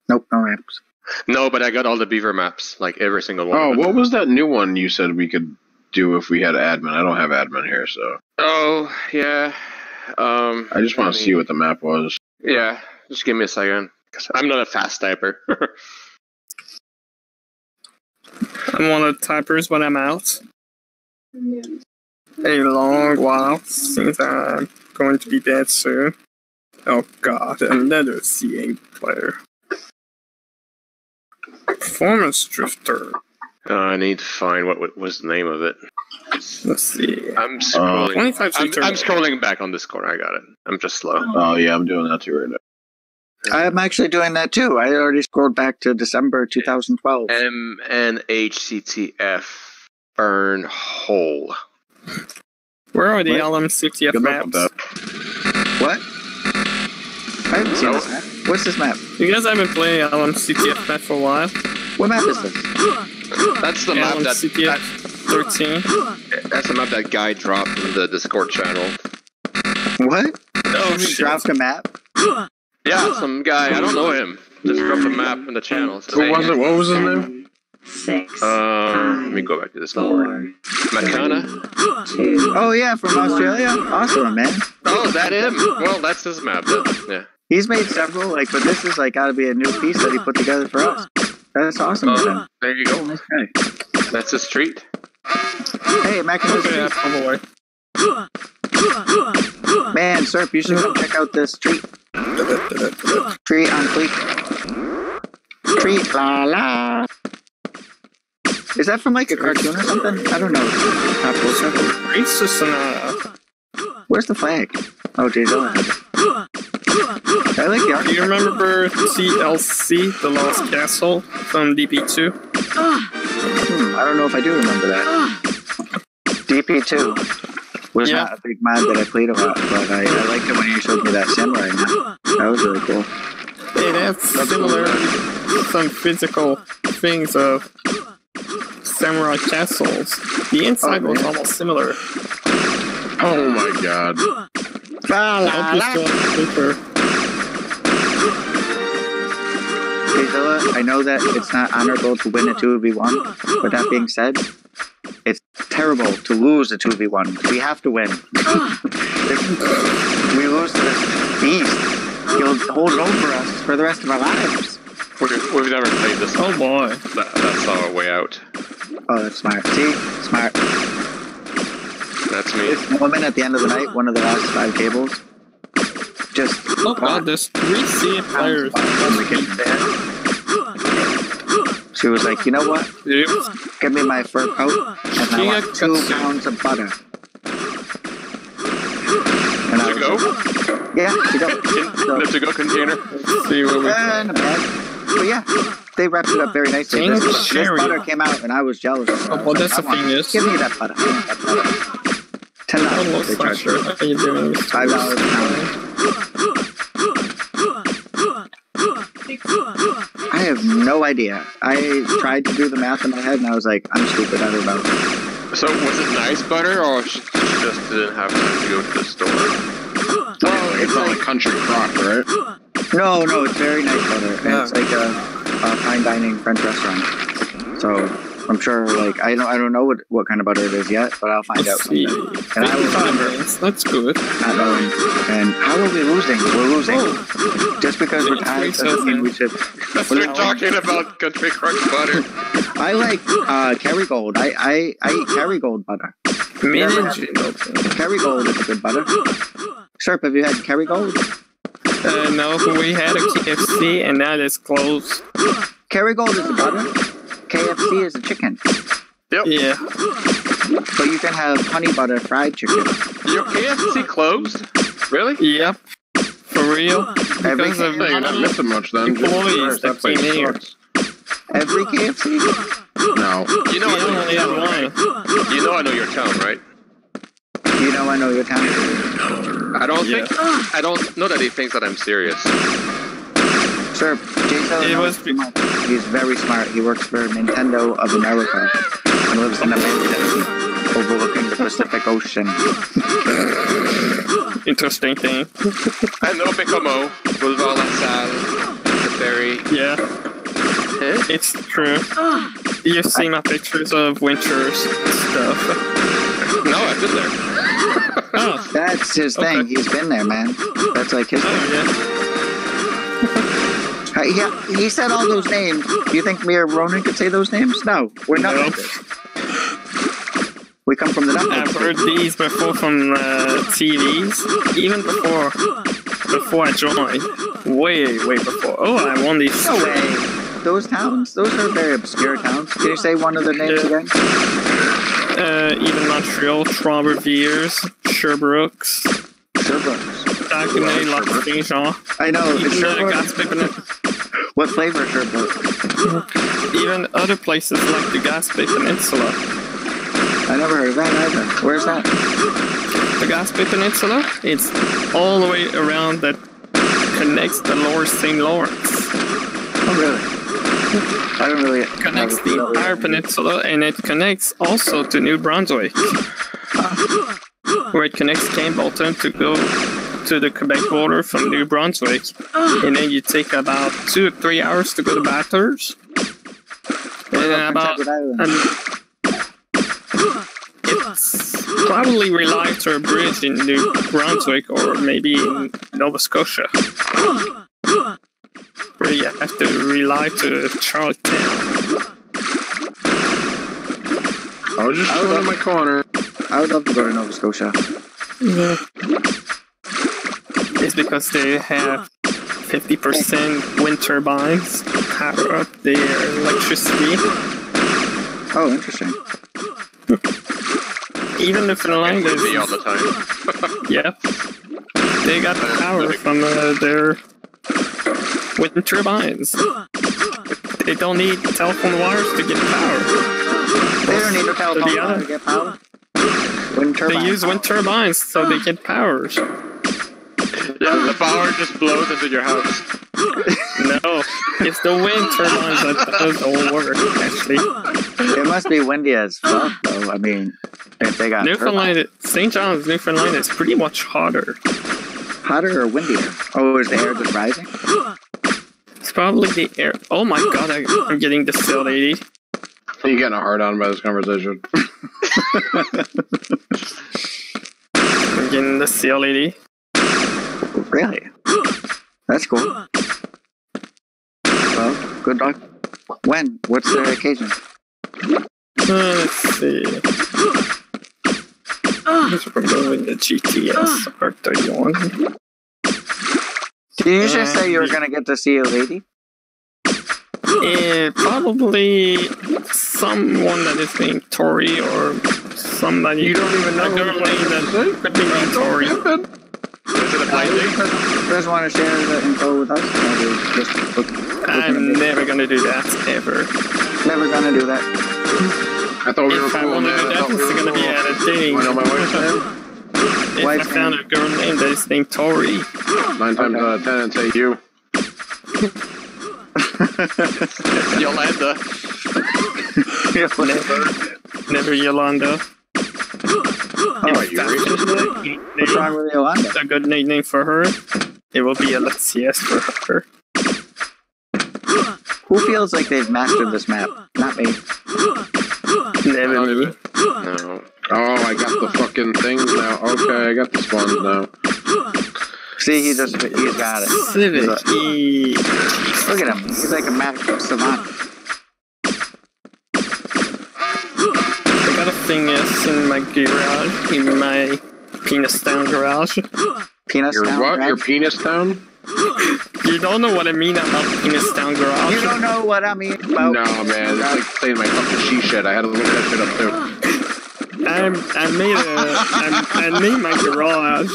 Nope, no maps. No, but I got all the beaver maps, like every single one. Oh, of them. what was that new one you said we could do if we had admin? I don't have admin here, so Oh, yeah. Um, I just want to see what the map was. Yeah, just give me a second. I'm not a fast typer. I'm one of the typers when I'm out. A long while since I'm going to be dead soon. Oh god, another CA player. Performance Drifter. Uh, I need to find what, what was the name of it. Let's see. I'm scrolling. 25 I'm. I'm scrolling back on Discord. I got it. I'm just slow. Oh yeah, I'm doing that too right now. I'm actually doing that too. I already scrolled back to December 2012. MNHCTF burn hole. Where are the What? LMCTF maps? What? I haven't seen this map. What's this map? You guys haven't played LMCTF map for a while? What map is this? That's the map that, LMCTF 13. that that's the map that guy dropped in the Discord channel. What? Oh You shit. dropped a map? Yeah, some guy. I don't know him. Just dropped a map in the channel. So, Who was it? What was his name? Six. Uh, let me go back to Discord. Four. Makana. Two. Oh yeah, from Australia. Awesome, man. Oh, is that him? Well, that's his map. Then. Yeah. He's made several, like, but this is like got to be a new piece that he put together for us. That's awesome. of Uh, him. there you go. Okay. That's a street. Hey, Mac and Okay, the yeah, probably. Street. Man, Serp, you should go check out this street. Street on fleek. Street la la. Is that from like a cartoon or something? I don't know. Top cool. It's just an, uh, Where's the flag? Oh, geez. I like the do you remember TLC, The Lost Castle from DP2? Hmm, I don't know if I do remember that. DP2 was Yeah. not a big mod that I played a lot, but I, I liked it when you showed me that samurai mod. That was really cool. It has similar, some physical things of samurai castles. The inside Oh, was almost similar. Oh my god. Ah, la, I hope you still have. Hey Zilla, I know that it's not honorable to win a 2v1, but that being said, it's terrible to lose a 2v1. We have to win. if we lose to this beast, he'll hold it over us for the rest of our lives. We've, we've never played this. Oh boy. That, that's our way out. Oh, that's smart. See? Smart. That's me. This woman at the end of the night, one of the last five cables, just Oh god, there's three CA players. on the kitchen there. She was like, you know what? Dude, Give me my fur coat, and I She want two consumed. pounds of butter. And I To go? like, Yeah, to go. So, The to go container? see what we uh, not bad. But yeah, they wrapped it up very nicely. This, this butter came out, and I was jealous. Oh, well, that's the thing is- Give me that butter. I want that butter. Ten dollars. They not charged sure me. how you doing this. Five dollars a pound. I have no idea. I tried to do the math in my head, and I was like, I'm stupid. I don't know. So was it nice butter, or she, she just didn't have time to go to the store? Well, It's not like country crock, right? No, no, it's very nice butter. And Yeah. it's like a, a fine dining French restaurant. So I'm sure, like, I don't, I don't know what, what kind of butter it is yet, but I'll find out. Let's see. And I was Fifty-five That's good. not knowing. And how are we losing? We're losing. Just because we're It's tied very doesn't mean we should. We're talking about country crock butter. I like uh, Kerrygold. I, I, I eat Kerrygold butter. Manage. Kerrygold is a good butter. Serp, have you had Kerrygold? Uh, no, we had a KFC and that is closed. Kerrygold is a butter. KFC is a chicken. Yep. Yeah. But you can have honey butter fried chicken. Your KFC closed? Really? Yep. For real. Every, Because of Hey, you're not missing much then. Jesus Employees Christ, that that place came here. every KFC? No. You know, We I know only your town, right? You know I know your town, right? You know I know your town. I don't Yeah. think I don't know that he thinks that I'm serious. Sir, Jason It was- too much. He's very smart. He works for Nintendo of America and lives in a mansion overlooking the Pacific Ocean. Interesting thing. I know Picomo, Boulevard La Salle, the ferry. Yeah. It's true. You see seen my pictures of Winter's stuff. No, I've been there. Oh, That's his thing. Okay. He's been there, man. That's like his oh, thing. oh yeah. Uh, yeah, he said all those names. Do you think me or Ronin could say those names? No, we're not. Nope. We come from the I've Netherlands. heard these before from uh, TVs, even before before before I joined. Way, way before. Oh, I won these. No way. Those towns, those are very obscure towns. Can you say one of the names Yeah. again? Uh, even Montreal, Trois-Rivières, Sherbrooks, Sherbrooks. Saguenay, Lac Saint Jean. I know. Even It's Sherbrooke. Gaspé Peninsula. What flavor Sherbrooke? Even other places like the Gaspé Peninsula. I never heard of that either. Where's that? The Gaspé Peninsula, it's all the way around that connects the Lower St. Lawrence. Oh, really? I don't really. Connects the entire peninsula and it connects also to New Brunswick. Where it connects Campbellton to go to the Quebec border from New Brunswick. And then you take about two or three hours to go to Bathurst. And then about Prince Edward Island. and it's probably relied to a bridge in New Brunswick or maybe in Nova Scotia. Where you have to rely to Charlottetown. I was just I would chilling in my corner. I would love to go to Nova Scotia. It's because they have 50% wind turbines to power up their electricity. Oh, interesting. Even if the Finlanders, Busy all the time. yep, they got the power from uh, their wind turbines. They don't need telephone wires to get power. They don't need a telephone the to get power. Wind turbine. They use wind turbines so they get power. Yeah, the power just blows into your house. No, it's the wind turbines that does the whole work, actually. It must be windy as fuck, though. I mean, if they got Newfoundland, St. John's, Newfoundland is pretty much hotter. hotter or windier. Oh, is the air just rising? It's probably the air. Oh my god, I, I'm getting the Sileighty. You getting a hard on by this conversation? I'm getting the Sileighty. Really? That's cool. Well, good luck. When? What's the occasion? Let's see. Let's remove the GTS R31. Did you just say you were gonna get to see a lady? Eh, probably someone that is named Tori or somebody. You don't even know a girl name that could be named Tori. Is it a blind date? You guys want to share the info with us? Or just look, I'm never gonna do that ever. never gonna do that. I thought we were If I cool, want to do that, we it's gonna be cool. at a dating. I know my wife's name. If I Wife's found a girl name that is named Tori, Nine times out of ten, I'd say you. Yolanda. never, never Yolanda. Oh, If you that's? What's wrong with Yolanda? a good nickname for her, it will be a Let's Yes for her. Who feels like they've mastered this map? Not me. Never don't me. No. Oh, I got the fucking things now. Okay, I got the spawns now. See, he just he's got it. Civic. E. Look at him. He's like a map savant. I got a thing yes in my garage, in my penis down garage. Penis Your down, what? right? Your penis down? You don't know what I mean about penis down garage. You don't know what I mean about. No, man. It's like playing my fucking she shit. I had to look that shit up too. I'm I made a I, I made my garage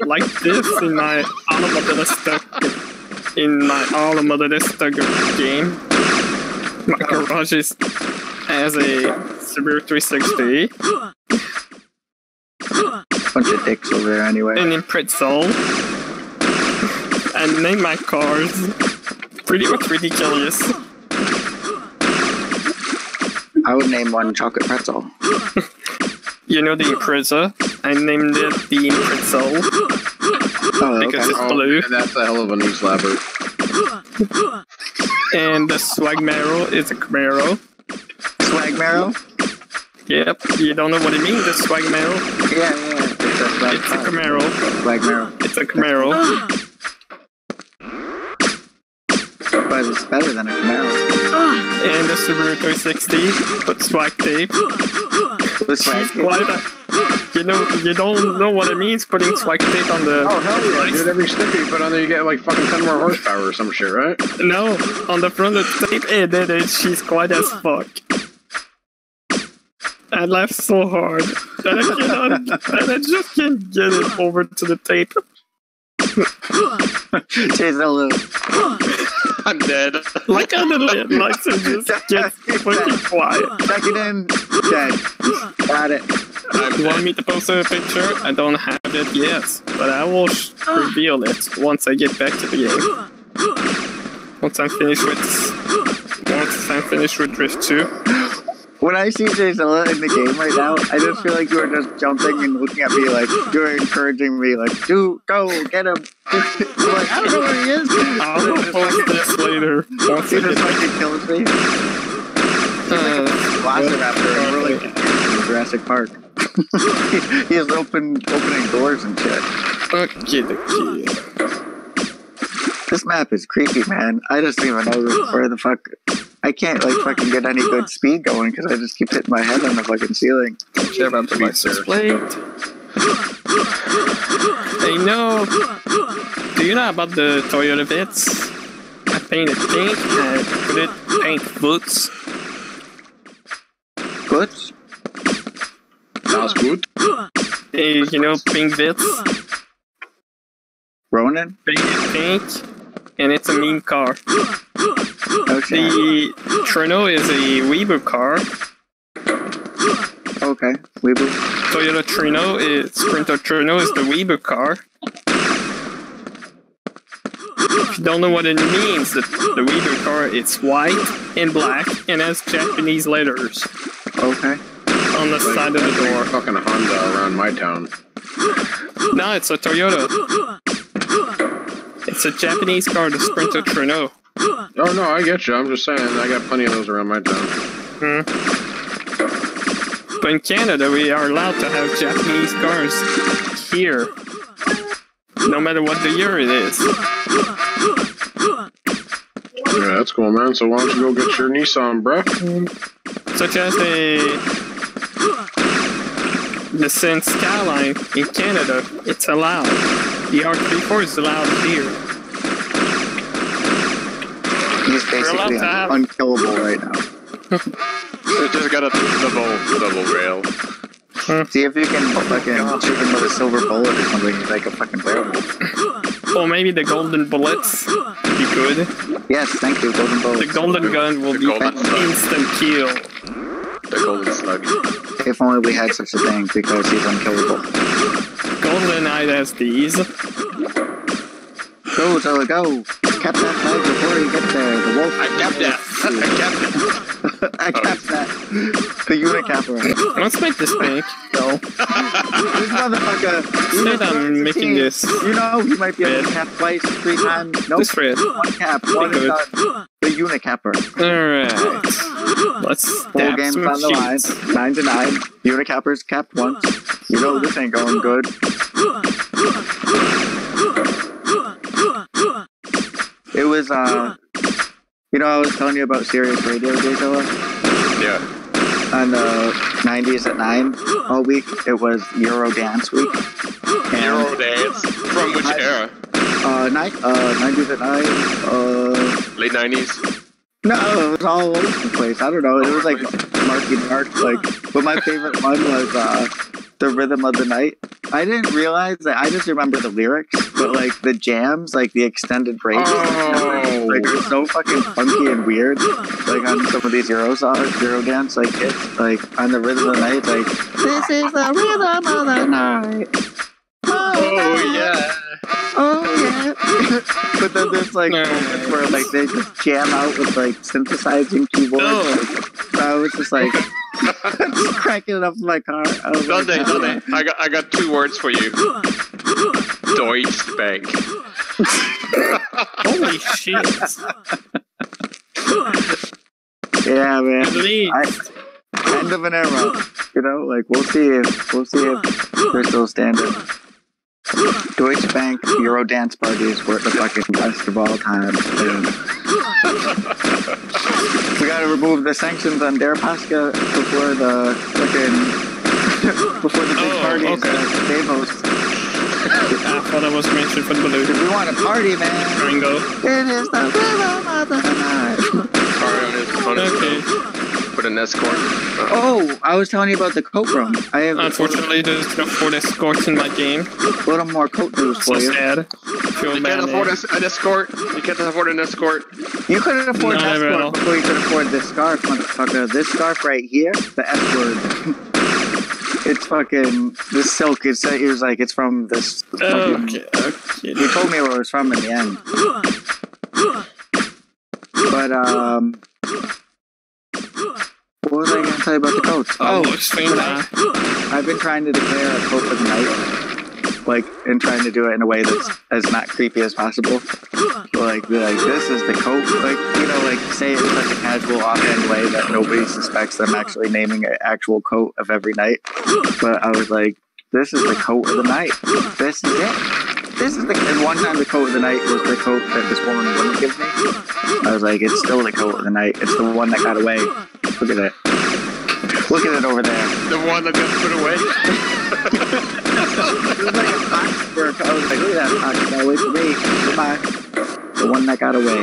like this in my Alma Modesta in my Alma Modesta game. My garage is as a Subaru 360 Bunch of dicks over there anyway. and in Pretzel. And name my cars pretty much ridiculous. I would name one chocolate pretzel. You know the Impreza? I named it the Impretzel Oh, because okay. it's Oh, blue. man, that's a hell of a new slapper. And the Swagmaro is a Camaro. Swag marrow? Yep, you don't know what it means, the Swagmaro. Yeah, yeah, yeah. It's a swag It's a. Camaro. Swag marrow. It's a Camaro. But it's better than a Camaro. And a Subaru 360, but swag tape. With swag She's quite a, You know, you don't know what it means putting swag tape on the. Oh hell yeah, dude! Every sticker you put on there, you get like fucking ten more horsepower or some shit, right? No, on the front of the tape, it did it. She's quiet as fuck. I laughed so hard that I cannot, that I just can't get it over to the tape. Chase a little. I'm dead. Like how the lights are just get fucking quiet. Check it in. Dead. Got it. Uh, I'm You want me to post a picture? I don't have it yet, but I will sh- reveal it once I get back to the game. Once I'm finished with, once I'm finished with Drift 2. When I see Jayzilla in the game right now, I just feel like you are just jumping and looking at me like you're encouraging me, like, "Do go get him." I'm like, I don't know where he is. I'll post this later. Once He just fucking kills me. Uh, Velociraptor in really in Jurassic Park. He's open opening doors and shit. okay, okay. This map is creepy, man. I just don't even know where the fuck. I can't like fucking get any good speed going because I just keep hitting my head on the fucking ceiling. Share about the license plate. Hey, no. Do you know about the Toyota Vitz? I painted pink and put it pink boots. Good. That's good. Hey, you know pink Vitz? Ronin? Painted pink, and it's a mean car. Shit. The Trueno is a Weber car. Okay. Weeble. Toyota Trueno is Sprinter Trueno is the Weber car. If you don't know what it means, the, the Weber car it's white and black and has Japanese letters Okay. on the side of the door. Fucking Honda around my town. No, it's a Toyota. It's a Japanese car, the Sprinter Trueno. Oh no, I get you. I'm just saying, I got plenty of those around my town. Hmm. But in Canada, we are allowed to have Japanese cars here, no matter what the year it is. Yeah, that's cool, man. So why don't you go get your Nissan, bro? such as the the Sense Skyline in Canada, it's allowed. The R34 is allowed here. He's basically to have- unkillable right now. It just got a double double rail. See if you can fucking oh shoot him with a silver bullet or something. He's like a fucking werewolf. Or maybe the golden bullets would be good. Yes, thank you, golden The golden gun will The be an instant kill. The golden slug. If only we had such a thing because he's unkillable. Golden Eye has these. Go, Zilla, go! Cap that flag before you get there. The wolf. I capped that. I capped it. I capped that. The unicapper. Let's make this pink, though. This motherfucker. you Instead, know, I'm making this You know, he might be able red. to cap twice, three times. Nope. this red. One cap, one and good. done. The unicapper. Alright. Let's Full stab games some on the line. Nine to nine. Unicappers capped once. You know this ain't going good. It was uh you know I was telling you about Sirius Radio JayZilla? Yeah. On the 90s at 9 all week. It was Euro Dance Week. Euro And, dance. From which I- era? uh, night, uh, 90s at 9. Uh, Late 90s? no, it was all over the place. I don't know. It was like Marky Mark. Like, but my favorite one was uh, the Rhythm of the Night. I didn't realize that. I just remember the lyrics, but like the jams, like the extended breaks, Oh. like they're so fucking funky and weird. Like on some of these Euro songs, Euro dance, like it's like on the Rhythm of the Night, like this is the rhythm of the night. Oh, yeah. Oh yeah. but then there's like moments where like they just jam out with like synthesizing keyboards. Oh. I was just like just cranking it up in my car. I was like, Dante, Dante, I got, I got two words for you. Deutsche Bank. Holy shit. Yeah, man. I, end of an era. You know, like we'll see if we'll see if they're still standing. Deutsche Bank Euro dance parties were the fucking best of all time. We gotta remove the sanctions on Deripaska before the fucking before the big Oh, party okay. that Dave hosts. I thought I was mentioned for the balloon. If we want a party, man, Triangle. it is the rhythm of the night. Sorry on his, on his Okay. With an escort. Oh, I was telling you about the coat room. I have Unfortunately, there's no Ford Escort in my game. little more coat news So for you. sad. Feel You can't afford there. a- an escort. You can't afford an escort. You couldn't afford Not an at all. escort before you could afford this scarf, motherfucker. This scarf right here, the S word. it's fucking this silk. It's it was like it's from this. Fucking, Okay, okay. He told me where it was from in the end. But um, what was I gonna tell you about the coats? Oh, Oh, explain that. I've been trying to declare a coat of the night, like, and trying to do it in a way that's as not creepy as possible. Like, be like, this is the coat, like, you know, like, say it in such a casual, offhand way that nobody suspects that I'm actually naming an actual coat of every night. But I was like, this is the coat of the night. This is it. This is the. And one time, the coat of the night was the coat that this woman wouldn't give me. I was like, it's still the coat of the night. It's the one that got away. Look at it. Look at it over there. The one that got put away. It was like a pocketbook. I was like, look at that pocket. Got away from me. Goodbye. The one that got away.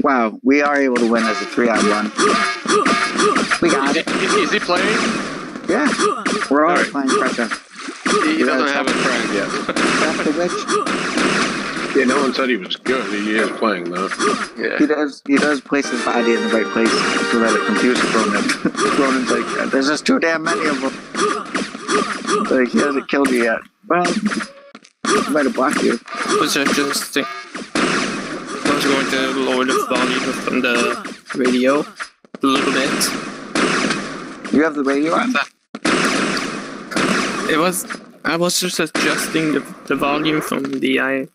Wow, we are able to win as a three on one. We got it. Is he playing? Yeah. We're all Alright. playing pressure. He doesn't have a friend yet. Trap the witch. Yeah, no one said he was good. He is playing though. He does. He does place his body in the right place so that it confuses Ronin. Ronin's like, there's just too damn many of them. Like he hasn't killed you yet. Well, he might have blocked you. was adjusting. I was going to lower the volume from the radio a little bit. You have the radio on. It was. I was just adjusting the, the volume from the I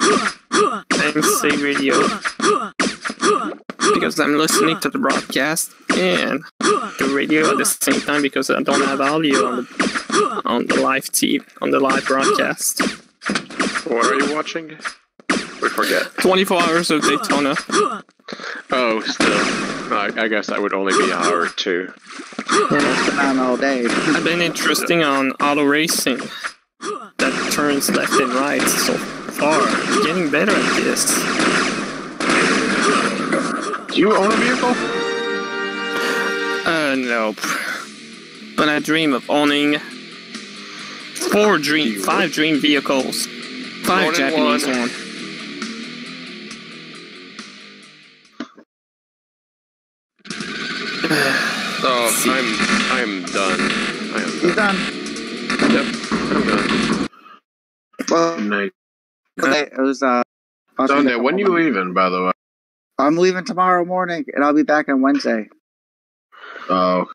IMSA radio because I'm listening to the broadcast and the radio at the same time because I don't have audio on the on the live TV on the live broadcast. What are you watching? We forget. 24 hours of Daytona. Oh, still. I, I guess that would only be an hour or two. It's been on all day. I've been interesting on auto racing that turns left and right so far. I'm getting better at this. Do you own a vehicle? Uh, nope. But I dream of owning four dream, five dream vehicles, five More than Japanese one. one. So I'm I'm done. I am He's done. done. Yep, Well, Night. okay, it was uh. I was Sunday. gonna- When you leaving, by the way? I'm leaving tomorrow morning, and I'll be back on Wednesday. Oh,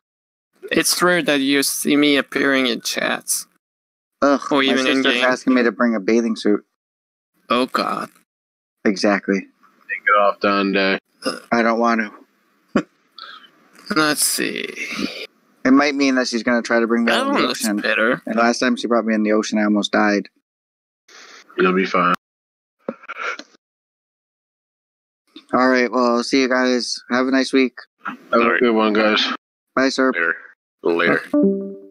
It's rare that you see me appearing in chats. Ugh, Or my even in sister's game. asking me to bring a bathing suit. Oh god. Exactly. take it off Sunday. I don't want to. Let's see. It might mean that she's gonna try to bring me out in the ocean. better. And last time she brought me in the ocean, I almost died. You'll be fine. All right. Well, see you guys. Have a nice week. Have a Alright. good one, guys. Bye, sir. Later. Later.